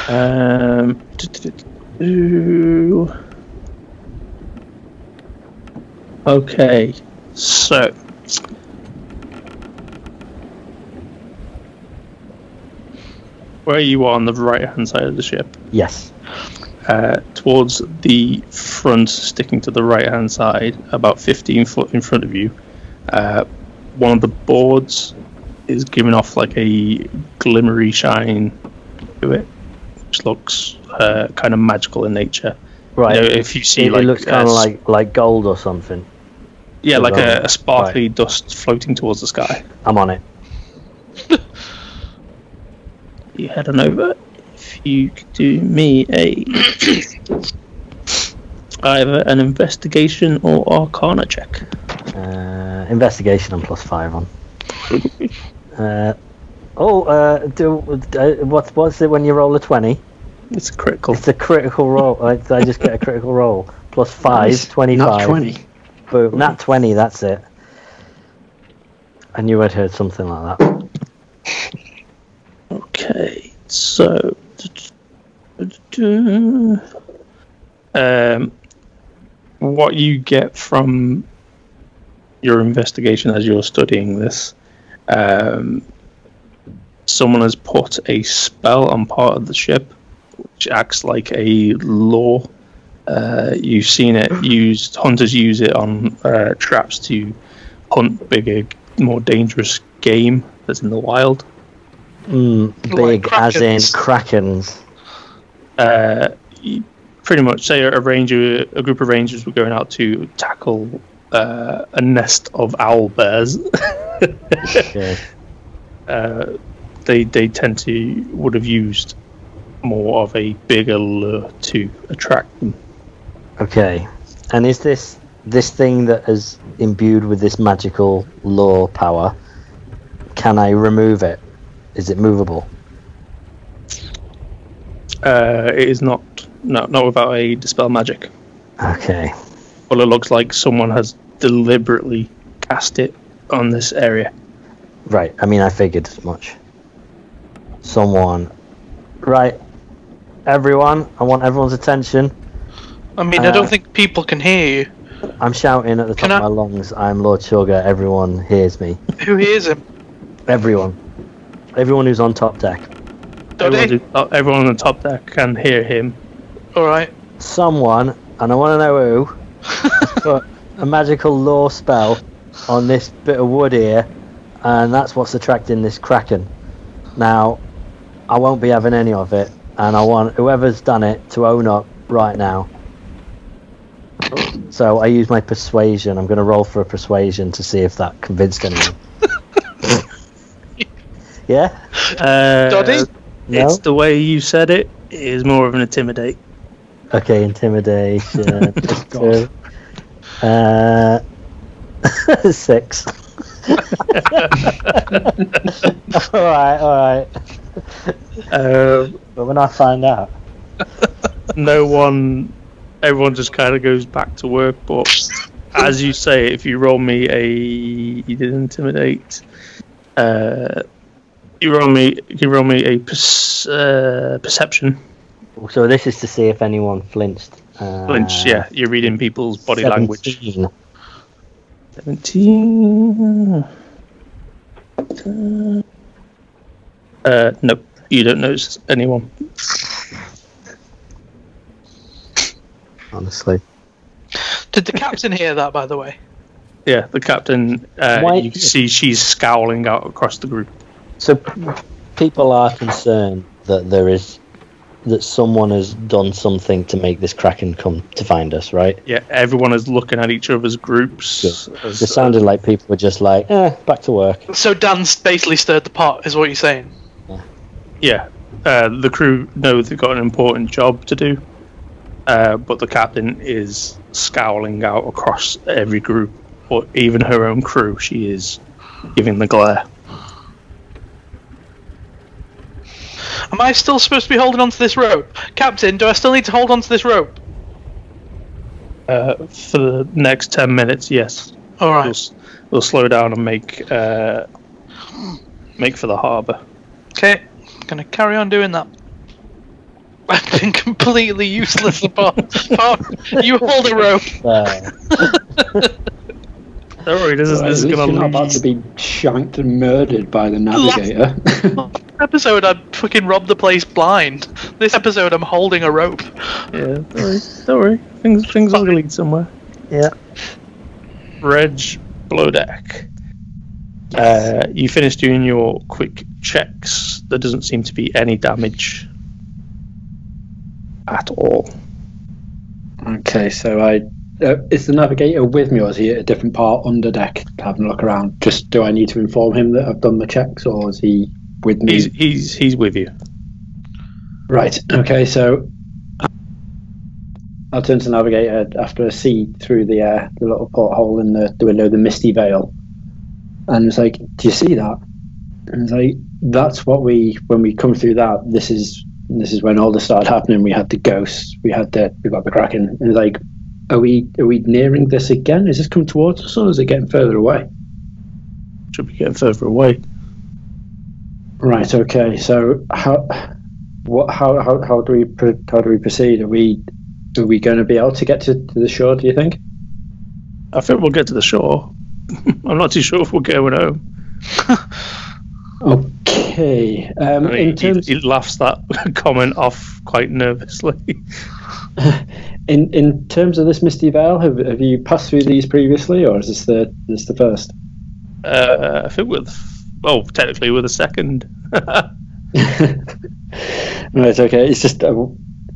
Um, do- okay, so where are you are on the right hand side of the ship, Yes. Uh, towards the front, sticking to the right hand side, about 15 foot in front of you, uh, one of the boards is giving off like a glimmery shine to it, which looks uh, kind of magical in nature. Right. You know, if you see it, like it looks kind of like like gold or something. yeah, like a, a sparkly dust floating towards the sky. I'm on it. You head on over. If you could do me a either an investigation or arcana check. Uh, investigation on plus five on. uh, oh, uh, do uh, what's what's it when you roll a twenty? It's a critical. It's a critical roll. I, I just get a critical roll. Plus five, Nice. 25. Not 20. Boom. Nat 20, that's it. I knew I'd heard something like that. Okay, so, um, what you get from your investigation as you're studying this, um, someone has put a spell on part of the ship, which acts like a law. Uh, you've seen it used. Hunters use it on uh, traps to hunt bigger, more dangerous game that's in the wild. Mm, Like big as in krakens. krakens. uh, pretty much say a ranger, a group of rangers were going out to tackle uh, a nest of owl bears. Okay. uh, they they tend to would have used more of a bigger lure to attract them. Okay. And is this this thing that is imbued with this magical law power? Can I remove it? Is it movable? Uh, it is not no not without a dispel magic. Okay. Well, it looks like someone has deliberately cast it on this area. Right. I mean, I figured as much. Someone. Right. Everyone. I want everyone's attention. I mean, I Uh, don't think people can hear you. I'm shouting at the top Can of I- my lungs. I'm Lord Sugar. Everyone hears me. Who hears him? Everyone. Everyone who's on top deck. Everyone, Doddy? who- uh, everyone on the top deck can hear him. All right. Someone, and I want to know who, put a magical law spell on this bit of wood here, and that's what's attracting this kraken. Now, I won't be having any of it, and I want whoever's done it to own up right now. So I use my persuasion. I'm going to roll for a persuasion to see if that convinced anyone. Yeah? Uh, Doddy? No? It's the way you said it. It is more of an intimidate. Okay, intimidation. two. Uh, six. all right, all right. Uh, But when I find out, no one, everyone just kind of goes back to work. But as you say, if you roll me a, you did intimidate. Uh, you roll me, you roll me a perce- uh, perception. so this is to see if anyone flinched. Uh, Flinch, yeah, you're reading people's body language. 17. 17. Uh, nope, you don't notice anyone. Honestly, Did the captain hear that, by the way? Yeah, the captain, uh, Why- you can see she's scowling out across the group. So people are concerned that there is that someone has done something to make this kraken come to find us, right? Yeah, everyone is looking at each other's groups. as- It sounded like people were just like, eh, back to work. So Dan's basically stirred the pot, is what you're saying. yeah, uh, the crew know they've got an important job to do, uh, but the captain is scowling out across every group, or even her own crew. She is giving the glare. Am I still supposed to be holding onto this rope? Captain, do I still need to hold onto this rope? Uh, for the next ten minutes, yes, All we'll, we'll slow down and make uh, make for the harbour. Okay. Gonna carry on doing that. I've been completely useless apart. apart you hold a rope. Uh, Don't worry, this is At this is gonna you're not about to be shanked and murdered by the navigator. Episode I fucking robbed the place blind. This episode I'm holding a rope. Yeah, don't worry. Don't worry. Things things will lead somewhere. yeah. Reg below deck. Uh, you finish doing your quick checks. There doesn't seem to be any damage at all. okay, so I. Uh, is the navigator with me, or is he at a different part under deck having a look around? Just do I need to inform him that I've done the checks, or is he with me? He's he's he's with you. Right. Okay. So I'll turn to navigator after I see through the uh, the little porthole in the, the window, the misty veil, and it's like, do you see that? And it's like, that's what we when we come through that. This is this is when all this started happening. We had the ghosts. We had the we got the kraken. And it's like, are we are we nearing this again? Is this coming towards us, or is it getting further away? Should be getting further away. Right. Okay. So how what? How, how, how do we how do we proceed? Are we are we going to be able to get to, to the shore? Do you think? I think we'll get to the shore. I'm not too sure if we're going home. Okay. Um, I mean, in he, terms he laughs that comment off quite nervously. in in terms of this Misty Vale, have, have you passed through these previously, or is this the this the first? Uh, I think with, well, technically with a second. right. Okay. It's just uh,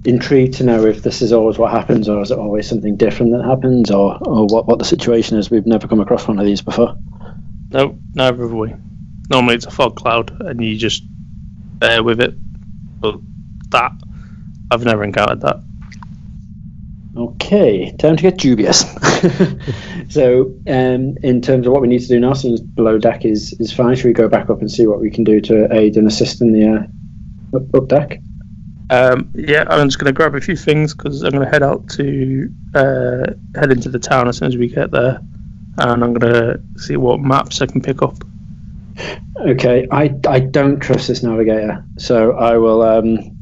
intrigued to know if this is always what happens, or is it always something different that happens, or or what what the situation is. We've never come across one of these before. no, neither have we. Normally it's a fog cloud and you just bear with it. But that, I've never encountered that. Okay, time to get dubious. so, um, in terms of what we need to do now, since below deck is is fine, should we go back up and see what we can do to aid and assist in the uh, up, up deck? Um, yeah, I'm just going to grab a few things because I'm going to head out to uh, head into the town as soon as we get there, and I'm going to see what maps I can pick up. Okay, I I don't trust this navigator, so I will. Um,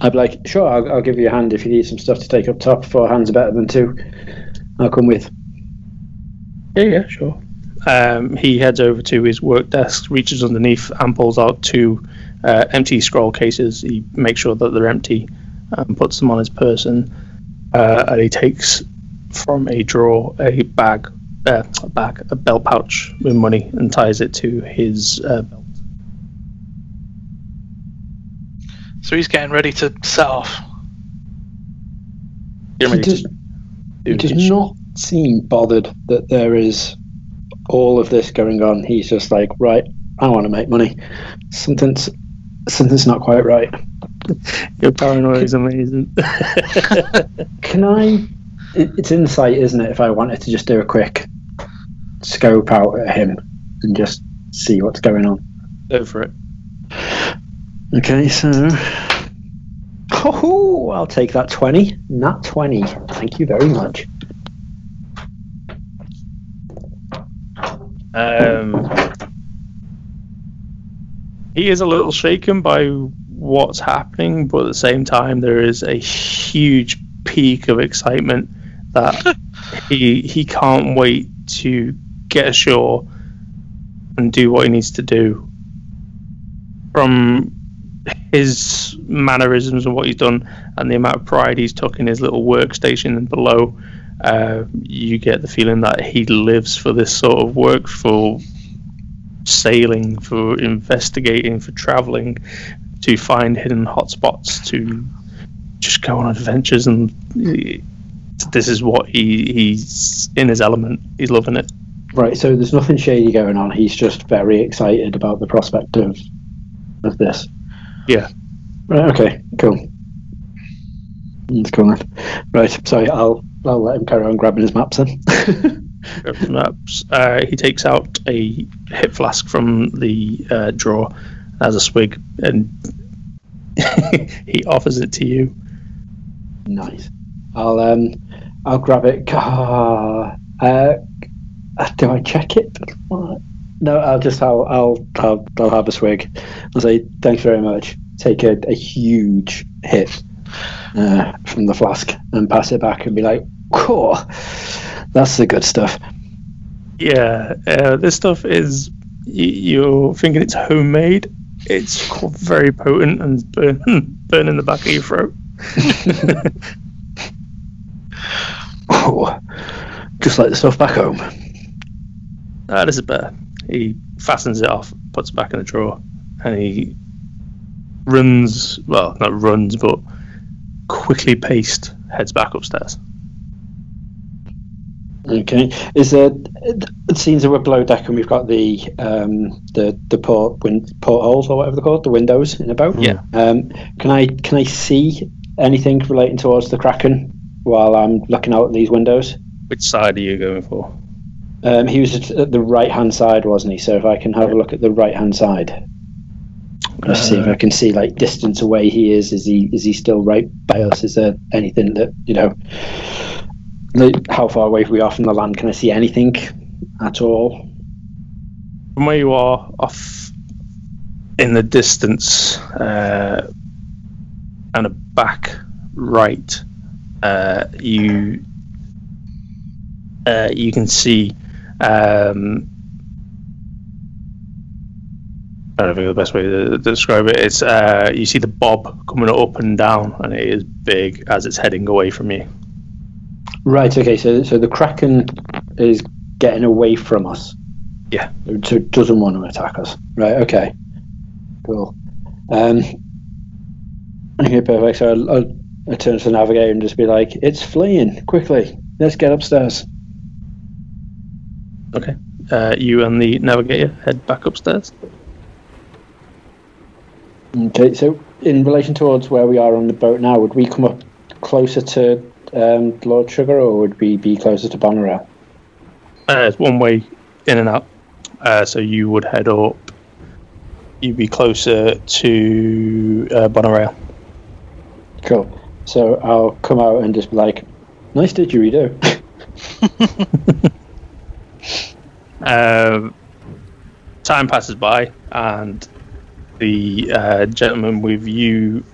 I'd be like, sure, I'll, I'll give you a hand if you need some stuff to take up top. Four hands are better than two. I'll come with. Yeah, yeah, sure. Um, he heads over to his work desk, reaches underneath, and pulls out two uh, empty scroll cases. He makes sure that they're empty and puts them on his person. Uh, and he takes from a drawer a bag, uh, a bag, a belt pouch with money, and ties it to his uh, belt. So he's getting ready to set off. Getting He does, he does not seem bothered that there is all of this going on. He's just like, right, I want to make money. Something's something's not quite right. Your paranoia is amazing. Can I? it- It's insight, isn't it? If I wanted to just do a quick scope out at him and just see what's going on. Go for it. Okay, so. Oh, I'll take that 20. Not 20. Thank you very much. Um, he is a little shaken by what's happening, but at the same time, there is a huge peak of excitement that he he can't wait to get ashore and do what he needs to do. From his mannerisms and what he's done, and the amount of pride he's took in his little workstation and below, uh, you get the feeling that he lives for this sort of work, for sailing, for investigating, for traveling, to find hidden hotspots, to just go on adventures, and this is what he he's in his element. He's loving it. Right, so there's nothing shady going on. He's just very excited about the prospect of of this. Yeah. Right. Okay. Cool. That's cool. Then. Right. Sorry. I'll I'll let him carry on grabbing his maps then. Grabs maps. Uh, he takes out a hip flask from the uh, drawer as a swig, and he offers it to you. nice. I'll um I'll grab it. Ah, Uh, do I check it? No, I'll just I'll I'll I'll, I'll have a swig. I'll say thanks very much. Take a, a huge hit uh, from the flask and pass it back and be like, "Cool, that's the good stuff." Yeah, uh, this stuff is you're thinking it's homemade. It's very potent and burn, burning the back of your throat. Oh, just like the stuff back home. This is better. He fastens it off, puts it back in the drawer, and he runs. Well, not runs, but quickly paced heads back upstairs. Okay. Is there? It seems that we're below deck and we've got the um, the the port win, portholes or whatever they're called, the windows in a boat. Yeah. Um, can I can I see anything relating towards the kraken while I'm looking out at these windows? Which side are you going for? Um, he was at- the right hand side, wasn't he? So if I can have a look at the right hand side, let's see if I can see like distance away he is. Is he is he still right by us? Is there anything that you know? How far away we are from the land? Can I see anything at all? From where you are, off in the distance, uh, and a back right, uh, you uh, you can see. Um, I don't think the best way to describe it. It's uh, you see the bob coming up and down, and it is big as it's heading away from you. Right. Okay. So so the kraken is getting away from us. Yeah. So it doesn't want to attack us. Right. Okay. Cool. Um. Okay. Perfect. So I'll, I'll, I'll turn to the navigator and just be like, "It's fleeing quickly. Let's get upstairs." Okay. Uh, you and the navigator head back upstairs. Okay. So in relation towards where we are on the boat now, would we come up closer to um, Lord Sugar, or would we be closer to Bonorail? Uh, it's one way in and out. Uh, so you would head up. You'd be closer to uh, Bonorail. Cool. So I'll come out and just be like, "Nice didgeridoo." Um, time passes by, and the uh, gentleman with you,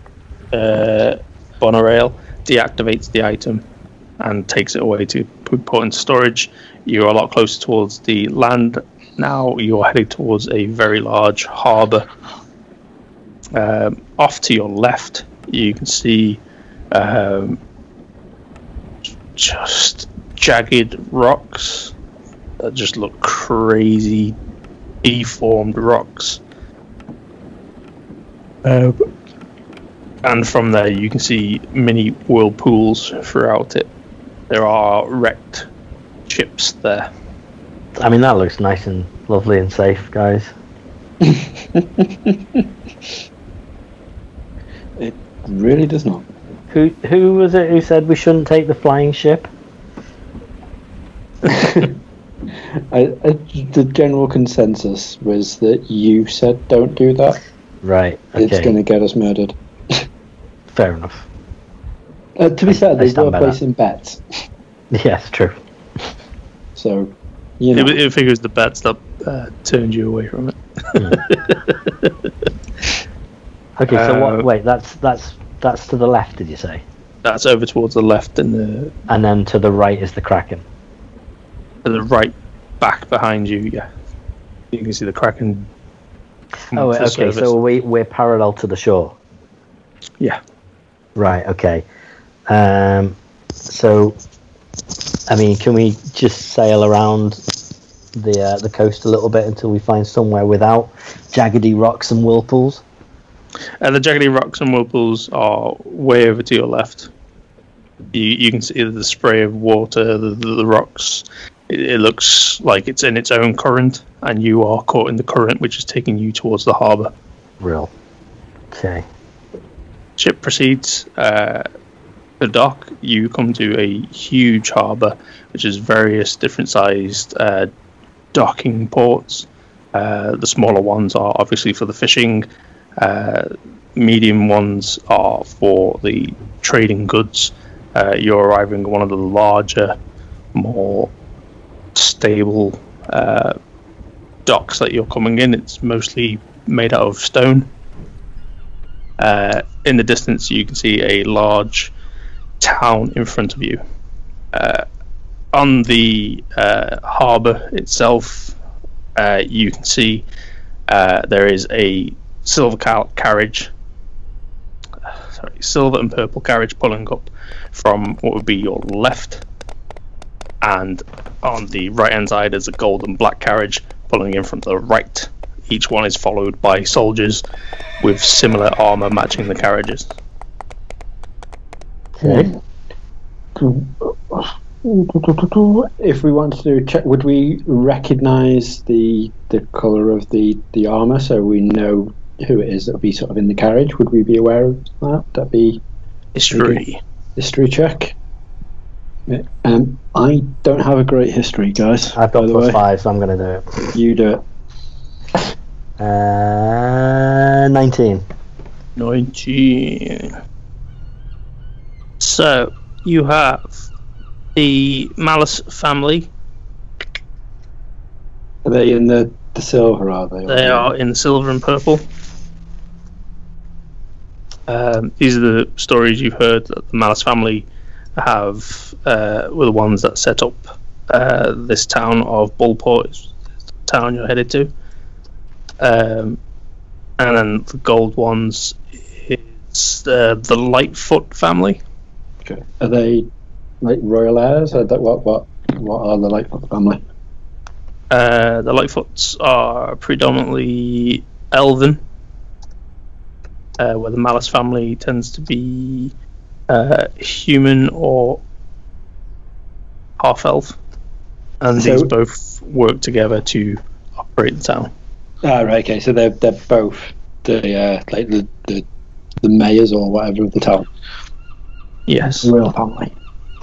uh, Bonorail, deactivates the item and takes it away to put into storage. You're a lot closer towards the land now. You're heading towards a very large harbour. Um, off to your left, you can see um, just jagged rocks that just look crazy deformed rocks. Uh, and from there, you can see many whirlpools throughout it. There are wrecked ships there. I mean, that looks nice and lovely and safe, guys. it really does not. Who who was it who said we shouldn't take the flying ship? I, I, the general consensus was that you said don't do that. Right. Okay. It's going to get us murdered. Fair enough. Uh, to be I- fair, I they stand were by placing bets, Yes, true. so you know. It, it figures the bets that uh, turned you away from it. Okay, so Uh, what? Wait, that's that's that's to the left. Did you say? That's over towards the left, and the And then to the right is the kraken. to the right back behind you. Yeah, you can see the kraken. Oh, okay. So we we're parallel to the shore. yeah, Right. Okay. Um. So, I mean, can we just sail around the uh, the coast a little bit until we find somewhere without jaggedy rocks and whirlpools? uh, the jaggedy rocks and whirlpools are way over to your left. You you can see the spray of water, the the, the rocks. It, it looks like it's in its own current, and you are caught in the current, which is taking you towards the harbour. Real. Okay. ship proceeds uh, the dock. You come to a huge harbour, which is various different sized uh, docking ports. Uh, the smaller ones are obviously for the fishing. Uh, medium ones are for the trading goods. Uh, you're arriving at one of the larger, more stable uh, docks that you're coming in. It's mostly made out of stone. Uh, in the distance, you can see a large town in front of you. Uh, on the uh, harbour itself, uh, you can see uh, there is a silver car- carriage, sorry, silver and purple carriage pulling up from what would be your left, and on the right hand side is a gold and black carriage pulling in from the right. Each one is followed by soldiers with similar armor matching the carriages. Okay. If we wanted to check, would we recognise the the colour of the, the armour so we know who it is that would be sort of in the carriage? Would we be aware of that? That'd be History. history check. Yeah, Um, I don't have a great history, guys. I've got the plus way. five, so I'm going to do it. You do it. Uh, nineteen. 19. So, you have the Malice family. Are they in the, the silver? Are they? They are in silver and purple. Um, these are the stories you've heard that the Malice family have uh, were the ones that set up uh, this town of Bullport, the town you're headed to. Um, and then the gold ones is uh, the Lightfoot family. Okay. Are they like royal heirs? Or what what what are the Lightfoot family? Uh, the Lightfoots are predominantly elven, uh, where the Malice family tends to be uh, human or half elf, and So- these both work together to operate the town. Ah, right. Okay. So they're they're both the uh, like the, the the mayors or whatever of the town. Yes. Royal family.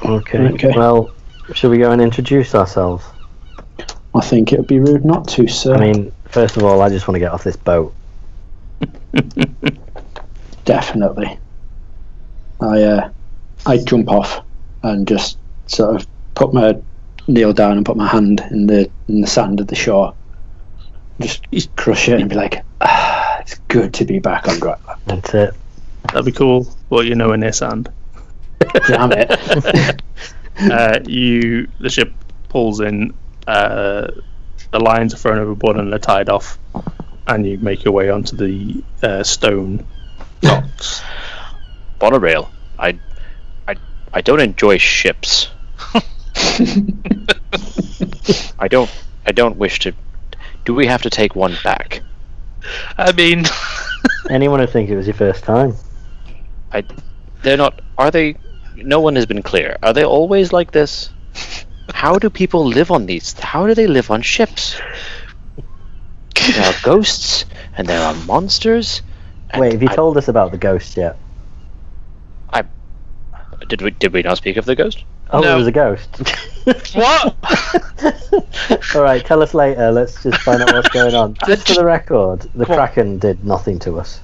Okay. Okay. Well, should we go and introduce ourselves? I think it would be rude not to, sir. I mean, first of all, I just want to get off this boat. definitely. I uh, I jump off and just sort of put my kneel down and put my hand in the in the sand of the shore. Just crush it and be like, ah, it's good to be back on Gratland. That's it. That'd be cool. Well, you know, in this sand, Damn it. uh, you the ship pulls in. Uh, the lines are thrown overboard and they're tied off, and you make your way onto the uh, stone docks. Bonorail. I, I, I don't enjoy ships. I don't. I don't wish to. Do we have to take one back? I mean, Anyone who thinks it was your first time. I. They're not. Are they? No one has been clear. Are they always like this? How do people live on these? How do they live on ships? There are ghosts and there are monsters. Wait, have you I- told us about the ghost yet? Did we? Did we not speak of the ghost? Oh, No. it was a ghost. what? All right, tell us later. Let's just find out what's going on. Just for the record, the Come on. Kraken did nothing to us.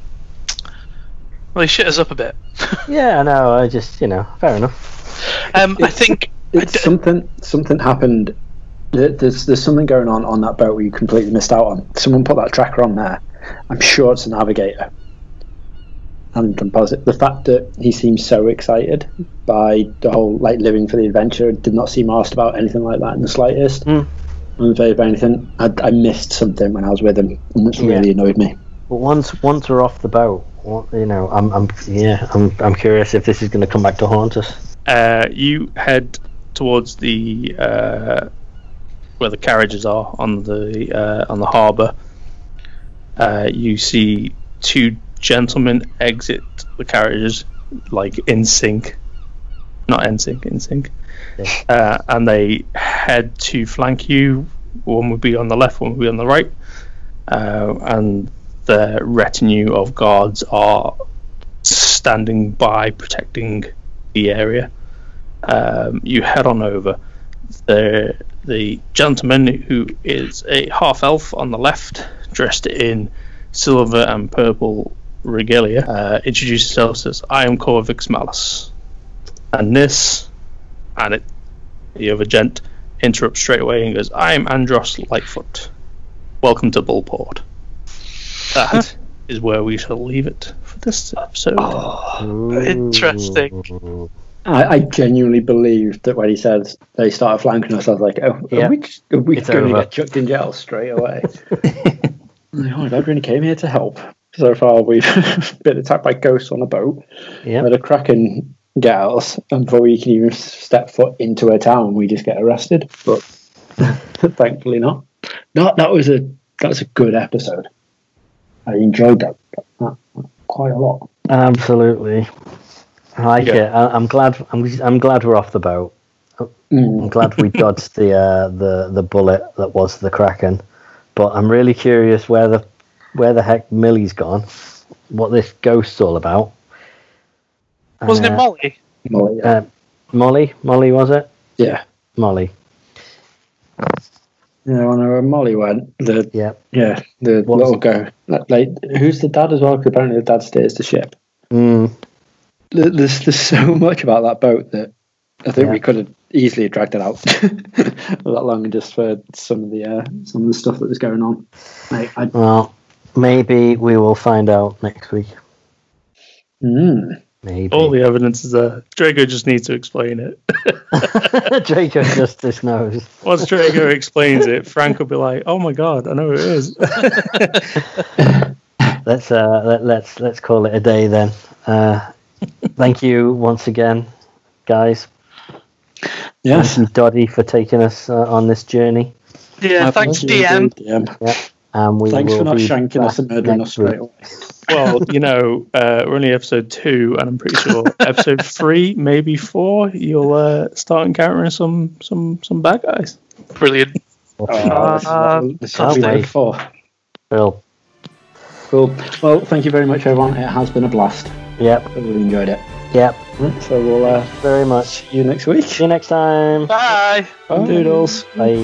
Well, he shit us up a bit. Yeah, I know. I just, you know, fair enough. Um, I think It's d- something something happened. There's there's something going on on that boat where you completely missed out on. Someone put that tracker on there. I'm sure it's a navigator. And I'm positive the fact that he seems so excited by the whole like living for the adventure did not seem asked about anything like that in the slightest. Hmm. Unfazed by anything. I, I missed something when I was with him, and that's really annoyed me. But once, once we're off the boat, what, you know, I'm, I'm, yeah, I'm, I'm curious if this is going to come back to haunt us. Uh, you head towards the uh, where the carriages are on the uh, on the harbour. Uh, you see two gentlemen exit the carriages, like in sync, not in sync, in sync, Yeah. uh, and they head to flank you. One would be on the left, one would be on the right, uh, and the retinue of guards are standing by, protecting the area um, you head on over. The the gentleman who is a half elf on the left, dressed in silver and purple regalia, uh, introduces himself as "I am Corvix Malus," and this, and it, the other gent interrupts straight away and goes, "I am Andros Lightfoot. Welcome to Bullport." That is where we shall leave it for this episode. Interesting. I, I genuinely believed that when he said they started flanking us, I was like, "Oh, Yeah. are we, just- are we It's going to get chucked in jail straight away?" I'm like, oh my god, really came here to help. So far, we've been attacked by ghosts on a boat. Yeah. Let a kraken gals, and before we can even step foot into a town, we just get arrested. But thankfully, not. That that was a that was a good episode. I enjoyed that, that quite a lot. Absolutely. I like Yeah. it. I, I'm glad. I'm, I'm glad we're off the boat. I'm Mm. glad we dodged the uh, the the bullet that was the kraken. But I'm really curious where the where the heck Millie's gone. What this ghost's all about. wasn't Uh, it Molly? Well, yeah. Uh, Molly, Molly was it? yeah. Molly. Yeah, when uh, Molly went, the Yeah. yeah, the What little girl. like, like who's the dad as well? Because apparently the dad steers the ship. Mm, There's there's so much about that boat that I think Yeah. we could have easily dragged it out that long just for some of the uh, some of the stuff that was going on. Like, I, well, maybe we will find out next week. Mm. Maybe. All the evidence is there. Draco just needs to explain it. Draco Justice knows. Once Draco explains it, Frank will be like, "Oh my god, I know who it is." Let's uh, let, let's let's call it a day then. Uh, thank you once again, guys. Yes. Thank you, Doddy, for taking us uh, on this journey. Yeah, My thanks, pleasure DM. indeed, DM. And we Thanks will for not shanking us and murdering us straight away. well, you know, uh, we're only episode two, and I'm pretty sure episode three, maybe four, you'll uh, start encountering some some some bad guys. Brilliant. This is what- this is what we can't live for. Cool. Cool. Well, thank you very much, everyone. It has been a blast. Yep. I really enjoyed it. Yep. So we'll uh, Very much. see you next week. See you next time. Bye. Doodles. Bye.